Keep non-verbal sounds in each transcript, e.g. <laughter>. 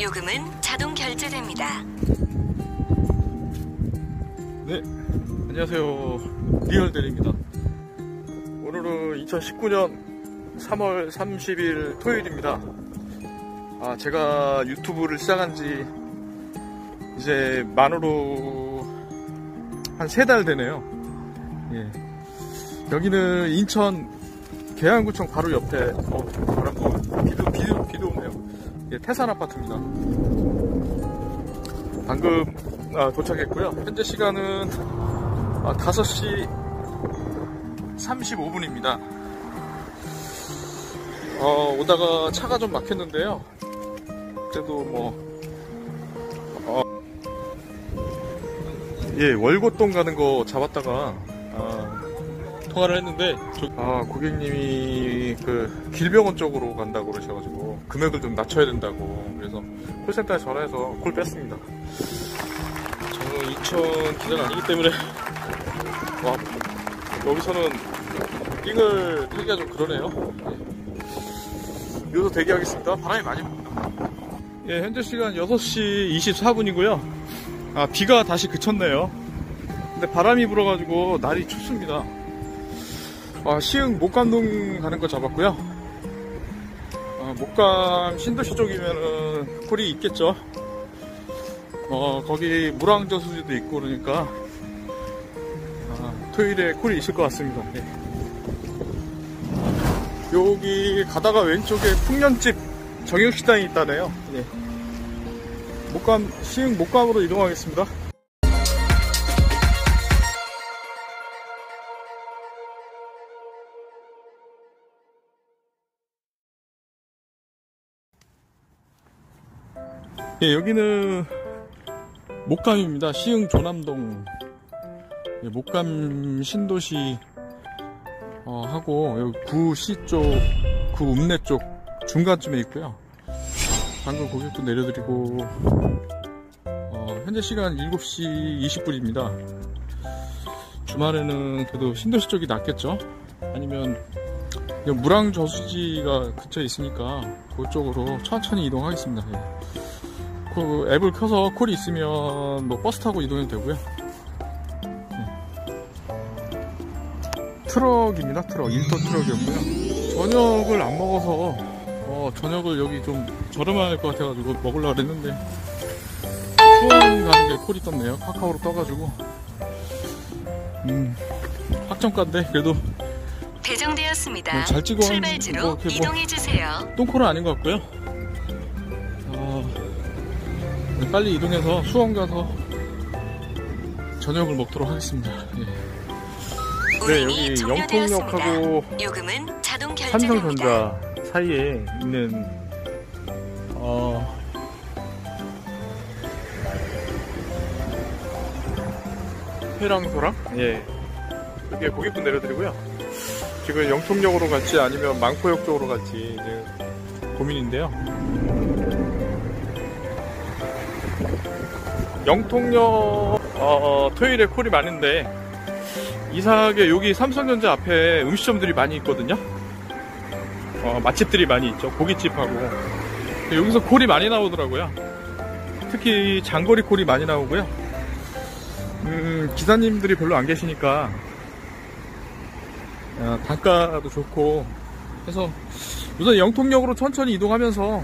요금은 자동 결제됩니다. 네, 안녕하세요. 리얼델입니다. 오늘은 2019년 3월 30일 토요일입니다. 아, 제가 유튜브를 시작한 지 이제 만으로 한 세 달 되네요. 예. 여기는 인천 계양구청 바로 옆에, 어, 바람 부 비도, 비도, 비도. 예, 태산 아파트입니다. 방금 아, 도착했고요. 현재 시간은 아, 5시 35분입니다. 어, 오다가 차가 좀 막혔는데요. 그래도 뭐, 어, 예, 월곶동 가는 거 잡았다가, 아, 통화를 했는데, 저- 아, 고객님이 그 길병원 쪽으로 간다고 그러셔가지고, 금액을 좀 낮춰야 된다고, 그래서 콜센터에 전화해서 콜 뺐습니다. 저는 인천 기자가 아니기 때문에, 와, 여기서는 띵을 타기가 좀 그러네요. 예. 여기서 대기하겠습니다. 바람이 많이 붑니다. 예, 현재 시간 6시 24분이고요. 아, 비가 다시 그쳤네요. 근데 바람이 불어가지고 날이 춥습니다. 아, 시흥 목감동 가는 거 잡았고요. 아, 목감 신도시 쪽이면은 콜이 있겠죠. 어, 거기 물왕저수지도 있고 그러니까 아, 토요일에 콜이 있을 것 같습니다. 예. 여기 가다가 왼쪽에 풍년집 정육식당이 있다네요. 예. 목감, 시흥 목감으로 이동하겠습니다. 예, 여기는 목감입니다. 시흥 조남동 예, 목감 신도시 어, 하고 구시 쪽, 구 읍내 쪽 중간쯤에 있고요. 방금 고객도 내려드리고 어, 현재 시간 7시 20분입니다. 주말에는 그래도 신도시 쪽이 낫겠죠? 아니면 그냥 물왕 저수지가 근처에 있으니까 그쪽으로 천천히 이동하겠습니다. 예. 그 앱을 켜서 콜이 있으면 뭐 버스 타고 이동해도 되고요. 트럭입니다. 트럭 1톤 트럭이었고요. 저녁을 안 먹어서 어, 저녁을 여기 좀 저렴할 것 같아가지고 먹으려고 그랬는데 수원 가는 게 콜이 떴네요. 카카오로 떠가지고 음 확정가인데 그래도 배정되었습니다. 뭐잘 찍어 출발지로 뭐 이동해 주세요. 똥콜은 아닌 것 같고요. 빨리 이동해서 수원 가서 저녁을 먹도록 하겠습니다. 예. 네, 여기. 영통역하고. 삼성전자 사이에 있는 어, 회랑소랑 예 여기에 고객분 내려드리고요 지금 영통역으로 갈지 아니면 망포역 쪽으로 갈지 이제 고민인데요 영통역 어, 토요일에 콜이 많은데 이상하게 여기 삼성전자 앞에 음식점들이 많이 있거든요 어, 맛집들이 많이 있죠. 고깃집하고. 여기서 콜이 많이 나오더라고요. 특히 장거리 콜이 많이 나오고요. 음, 기사님들이 별로 안 계시니까, 어, 단가도 좋고, 해서 우선 영통역으로 천천히 이동하면서,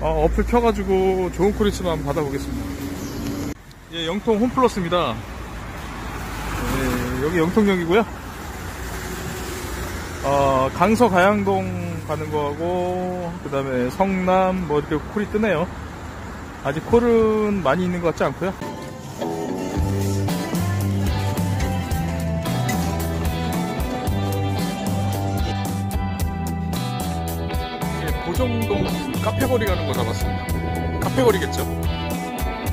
어, 어플 켜가지고 좋은 한번 받아보겠습니다. 예, 영통 홈플러스입니다. 예, 여기 영통역이고요. 어, 강서 가양동 가는 거하고 그 다음에 성남 뭐 이렇게 콜이 뜨네요 아직 콜은 많이 있는 것 같지 않고요 예, 고정동 카페거리 가는 거 잡았습니다 카페거리겠죠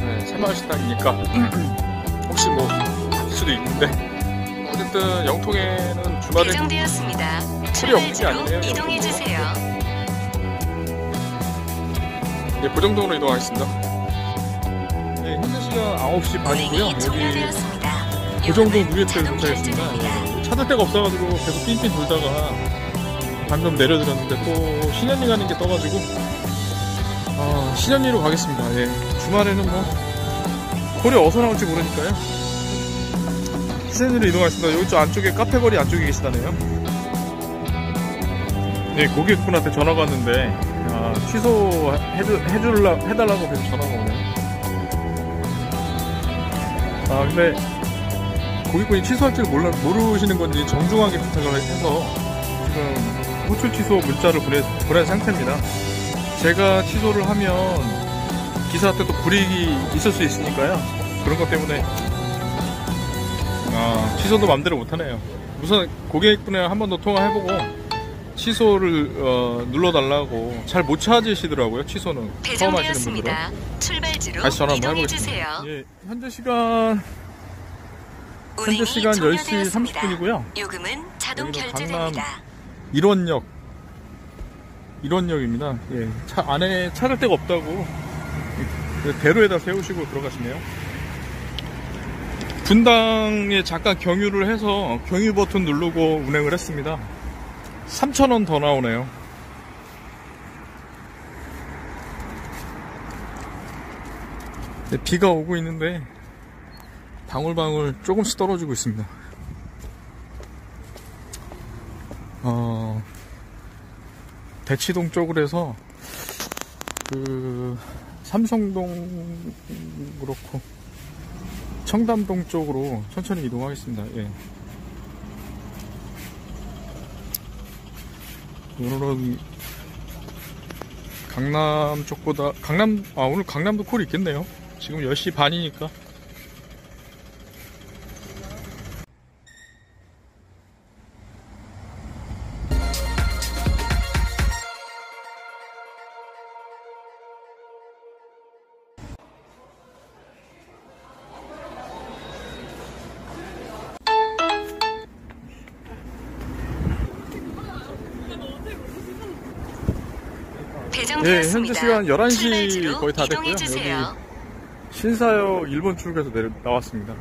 네, 새마을 식당이니까 <clears throat> 혹시 뭐할 수도 있는데 어쨌든 영통에는 주말에 배정되었습니다. 없는 게 출발지로 아니네요. 이동해 주세요. 네, 고정동으로 이동하겠습니다. 네, 현재 시간 9시 반이고요. 여기. 고정동 누리호텔 도착했습니다. 예, 찾을 데가 없어가지고 계속 삥삥 돌다가 방금 내려드렸는데 또 신현리 가는 게 떠가지고 아 신현리로 가겠습니다. 예. 주말에는 뭐 콜이 어디서 나올지 모르니까요. 신현리로 이동하겠습니다. 여기 저 안쪽에 카페거리 안쪽에 계시다네요. 네, 고객분한테 전화가 왔는데 아, 해줄라, 해달라고 그래서 전화가 오네요. 아 근데 고객분이 취소할 줄 몰라, 모르시는 건지 정중하게 부탁을 해서 지금 호출 취소 문자를 보내, 보낸 상태입니다. 제가 취소를 하면 기사한테 또 불이익이 있을 수 있으니까요. 그런 것 때문에 아, 취소도 맘대로 못하네요. 우선 고객분이랑 한 번 더 통화해보고 취소를 어, 눌러달라고 잘 못 찾으시더라고요. 취소는 처음 하시는 분들은. 출발지로 다시 전화 한번 해보겠습니다. 예, 현재 시간 현재 시간 10시 종료되었습니다. 30분이고요. 요금은 자동 결제됩니다. 일원역 일원역입니다. 예, 차 안에 찾을 데가 없다고 예, 대로에다 세우시고 들어가시네요. 분당에 잠깐 경유를 해서 경유 버튼 누르고 운행을 했습니다. 3,000원 더 나오네요. 네, 비가 오고 있는데 방울방울 조금씩 떨어지고 있습니다. 대치동 쪽으로 해서 그 삼성동 그렇고 청담동 쪽으로 천천히 이동하겠습니다. 예. 오늘은 강남 쪽보다 강남 아 오늘 강남도 콜이 있겠네요. 지금 10시 반이니까 배정되었습니다. 현재 시간 11시 출발지로 거의 다 됐고요. 주세요. 신사역 1번 출구에서 내려 나왔습니다.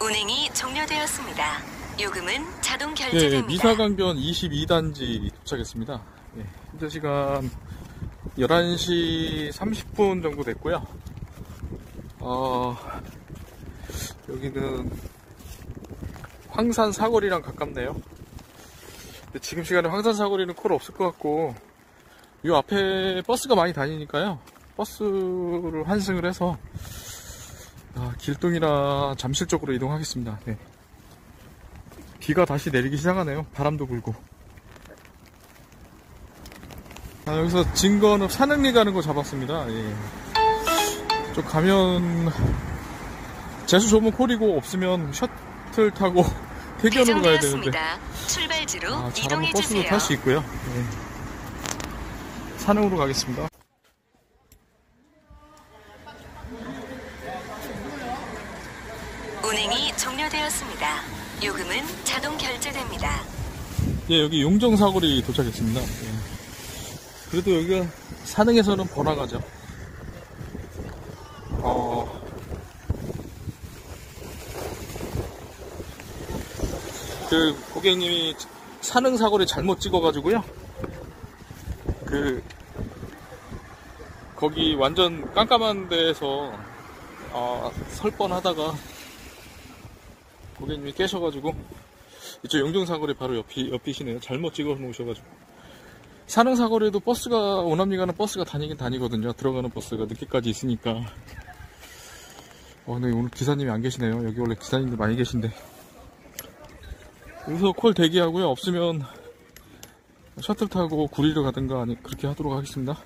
운행이 종료되었습니다. 요금은 자동 예, 결제됩니다. 미사강변 22단지 도착했습니다. 예, 현재 시간 11시 30분 정도 됐고요. 어, 여기는 황산 사거리랑 가깝네요. 근데 지금 시간에 황산 사거리는 콜 없을 것 같고, 이 앞에 버스가 많이 다니니까요. 버스를 환승을 해서, 아, 길동이나 잠실 쪽으로 이동하겠습니다. 네. 비가 다시 내리기 시작하네요. 바람도 불고. 아, 여기서 진건읍 산흥리 가는 거 잡았습니다. 예. 좀 가면 재수 좋으면 콜이고 없으면 셔틀 타고 <laughs> 대견으로 가야 되는데 아, 잘하면 버스도. 탈 수 있고요. 예. 산흥으로 가겠습니다. 운행이 종료되었습니다. 요금은 자동 결제됩니다. 예, 여기 용정 사거리 도착했습니다. 예. 그래도 여기가 산흥에서는 번화가죠. 어, 그 고객님이 산흥 사거리 잘못 찍어가지고요. 그 거기 완전 깜깜한 데에서 아, 설 뻔하다가 고객님이 깨셔가지고 이쪽 용정사거리 바로 옆이, 옆이시네요. 잘못 찍어 놓으셔가지고. 산흥사거리에도 버스가, 오남리 가는 버스가 다니긴 다니거든요. 들어가는 버스가 늦게까지 있으니까. 어, 근데 오늘 기사님이 안 계시네요. 여기 원래 기사님들 많이 계신데. 여기서 콜 대기하고요. 없으면 셔틀 타고 구리로 가든가 아니, 그렇게 하도록 하겠습니다.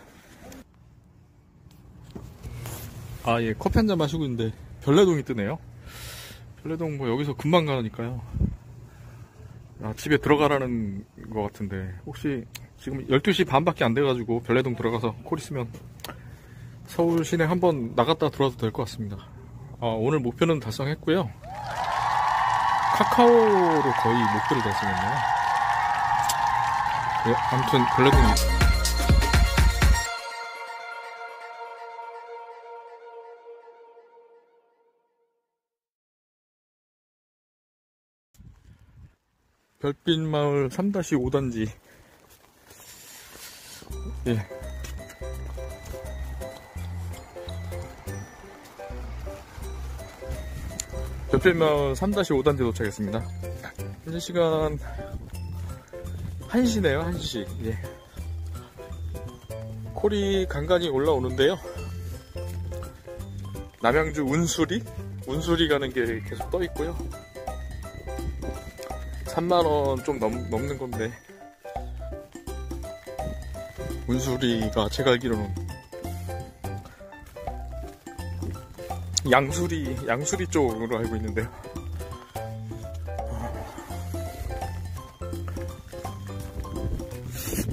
아, 예. 커피 한 잔 마시고 있는데 별내동이 뜨네요. 별내동 뭐 여기서 금방 가니까요. 아, 집에 들어가라는 것 같은데 혹시 지금 12시 반밖에 안 돼가지고 별내동 들어가서 콜 있으면 서울 시내 한번 나갔다 들어와도 될 것 같습니다. 아, 오늘 목표는 달성했고요. 카카오로 거의 목표를 달성했네요. 예, 아무튼 별내동 별빛마을 3-5단지 예. 별빛마을 3-5단지 도착했습니다 현재 시간 1시네요 1시 예. 콜이 간간이 올라오는데요 남양주 운수리? 운수리 가는 길 계속 떠 있고요 3만원 좀 넘, 넘는 건데. 운수리가 제가 알기로는 양수리, 양수리 쪽으로 알고 있는데요.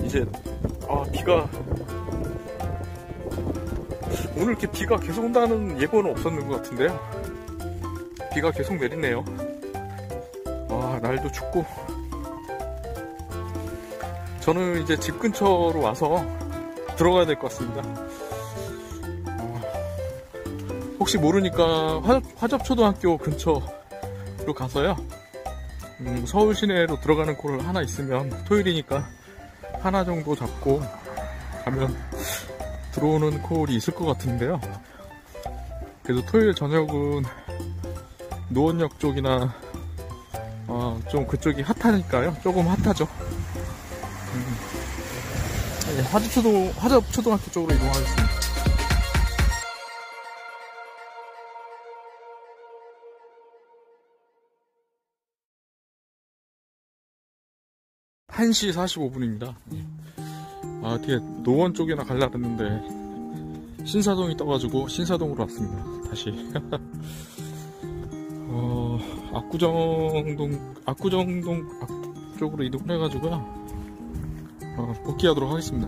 이제, 아, 비가, 오늘 이렇게 비가 계속 온다는 예보는 없었는 것 같은데요. 비가 계속 내리네요. 와, 날도 춥고. 저는 이제 집 근처로 와서 들어가야 될 것 같습니다. 혹시 모르니까 화접, 화접초등학교 근처로 가서요. 음, 서울 시내로 들어가는 콜 하나 있으면 토요일이니까 하나 정도 잡고 가면 들어오는 콜이 있을 것 같은데요. 그래도 토요일 저녁은 노원역 쪽이나 어, 좀 그쪽이 핫하니까요. 조금 핫하죠. 음. 네, 화접초등, 화접초등학교 쪽으로 이동하겠습니다. 한시 45분입니다. 아, 뒤에 노원 쪽이나 갈라 그랬는데, 신사동이 떠가지고 신사동으로 왔습니다. 다시. <laughs> 어, 압구정동, 압구정동 쪽으로 이동을 해가지고요. 어, 복귀하도록 하겠습니다.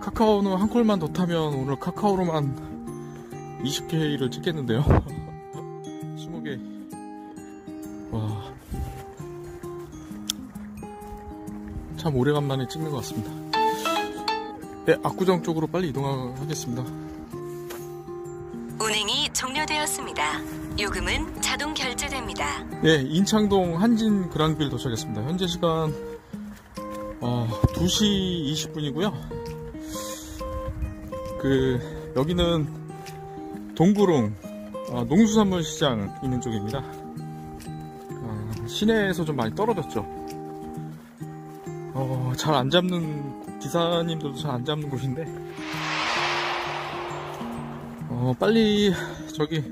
카카오는 한 콜만 더 타면 오늘 카카오로만 20K를 찍겠는데요. <laughs> 20개. 와. 참 오래간만에 찍는 것 같습니다. 네, 압구정 쪽으로 빨리 이동하겠습니다. 운행이 종료되었습니다. 요금은 자동 결제됩니다. 네, 인창동 한진 그랑빌 도착했습니다. 현재 시간 어, 2시 20분이고요. 그 여기는 동구릉 어, 농수산물 시장 있는 쪽입니다. 어, 시내에서 좀 많이 떨어졌죠. 어, 잘안 잡는 기사님들도 잘 안 잡는 곳인데 어, 빨리 저기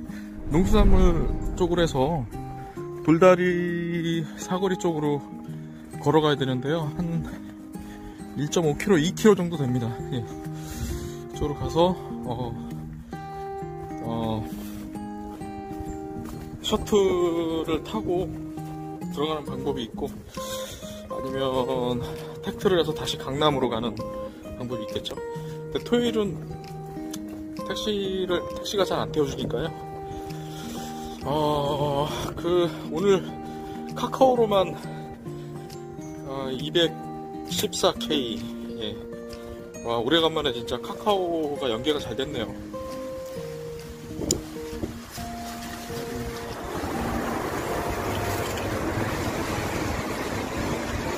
농수산물 쪽으로 해서 돌다리 사거리 쪽으로 걸어가야 되는데요. 한 1.5km, 2km 정도 됩니다. 예. 쪽으로 가서 어, 어, 셔틀을 타고 들어가는 방법이 있고 아니면 택트를 해서 다시 강남으로 가는 방법이 있겠죠. 근데 토요일은 택시를 택시가 잘 안 태워주니까요. 어, 그 오늘 카카오로만 어, 214K 예. 와 오래간만에 진짜 카카오가 연계가 잘 됐네요.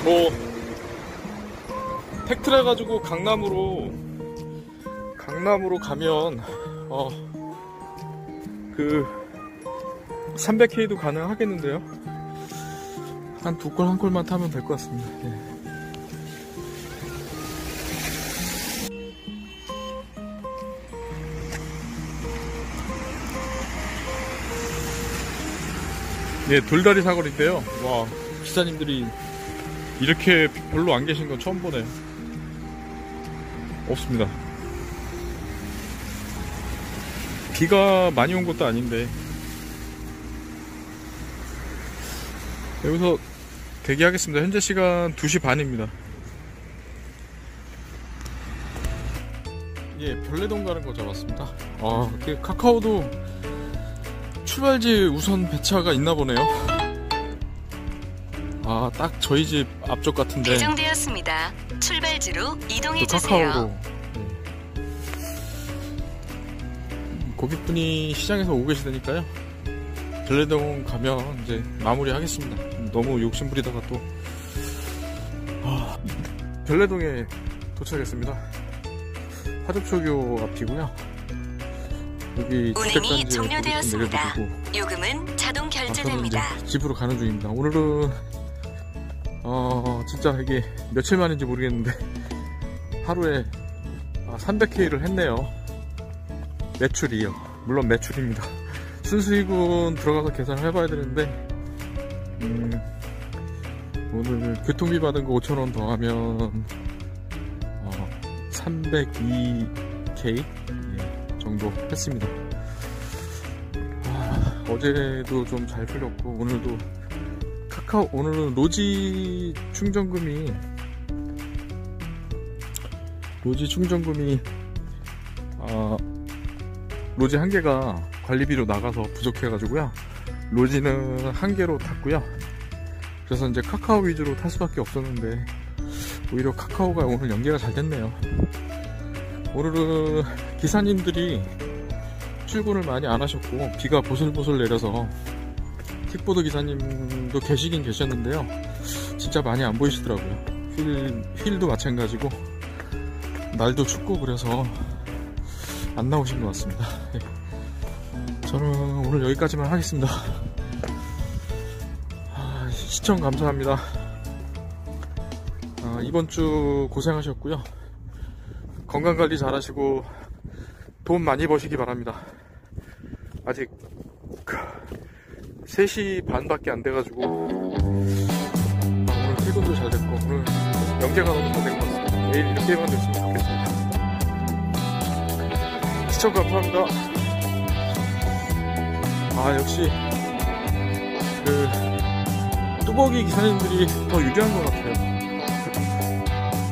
뭐 택트를 해가지고 강남으로 강남으로 가면 어그 300K도 가능하겠는데요. 한 두 콜 한 콜만 타면 될 것 같습니다. 예. 네, 돌다리 사거리인데요. 와, 기사님들이 이렇게 별로 안 계신 건 처음 보네요. 없습니다. 비가 많이 온 것도 아닌데 여기서 대기하겠습니다. 현재 시간 2시 반입니다. 예, 별내동 가는 거 잡았습니다. 아, 그 카카오도 출발지 우선 배차가 있나 보네요. 아, 딱 저희 집 앞쪽 같은데. 배정되었습니다. 출발지로 또 이동해 주세요. 카카오로. 네. 고객분이 시장에서 오고 계시다니까요. 별내동 가면 이제 마무리 하겠습니다. 너무 욕심부리다가 또. 아, 별내동에 도착했습니다. 화족초교 앞이고요. 여기 운행이 종료되었습니다. 요금은 자동 아, 결제됩니다. 집으로 가는 중입니다. 오늘은 어 진짜 이게 며칠 만인지 모르겠는데 <laughs> 하루에 300K를 했네요. 매출이요. 물론 매출입니다. 순수익은 들어가서 계산을 해봐야 되는데 음, 오늘 교통비 받은 거 5,000원 더하면 어, 302K 예, 정도 했습니다. 아, 어제도 좀 잘 풀렸고 오늘도 카카오 오늘은 로지 충전금이 로지 충전금이 아, 로지 한 개가 관리비로 나가서 부족해가지고요. 로지는 한 개로 탔고요. 그래서 이제 카카오 위주로 탈 수밖에 없었는데 오히려 카카오가 오늘 연계가 잘 됐네요. 오늘은 기사님들이 출근을 많이 안 하셨고 비가 보슬보슬 내려서 킥보드 기사님도 계시긴 계셨는데요. 진짜 많이 안 보이시더라고요. 휠, 휠도 마찬가지고 날도 춥고 그래서 안 나오신 것 같습니다. 예. <laughs> 저는 오늘 여기까지만 하겠습니다. 아, 시청 감사합니다. 아, 이번 주 고생하셨고요. 건강 관리 잘하시고 돈 많이 버시기 바랍니다. 아직 그 3시 반밖에 안 돼가지고 아, 오늘 퇴근도 잘 됐고 오늘 연계가 너무 잘된 것 같습니다. 내일 이렇게만 됐으면 좋겠습니다. 시청 감사합니다. 아 역시 그 뚜벅이 기사님들이 더 유리한 것 같아요.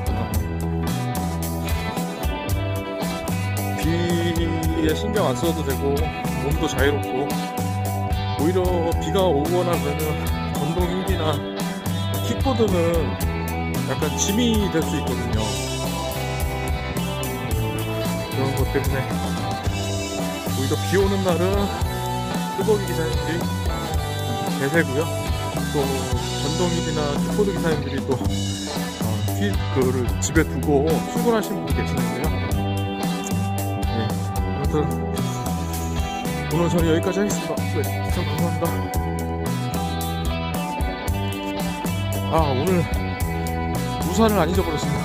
아, 비에 신경 안 써도 되고 몸도 자유롭고 오히려 비가 오거나 그러면 전동 휠이나 킥보드는 약간 짐이 될 수 있거든요. 그런 것 때문에 오히려 비 오는 날은 뚜벅이 기사님들이 대세고요. 또 전동휠이나 킥보드 기사님들이 또 어, 휠 그를 집에 두고 출근하시는 분도 계시는데요. 네, 아무튼 오늘 저는 여기까지 하겠습니다. 네, 시청 감사합니다. 아 오늘 우산을 안 잊어버렸습니다.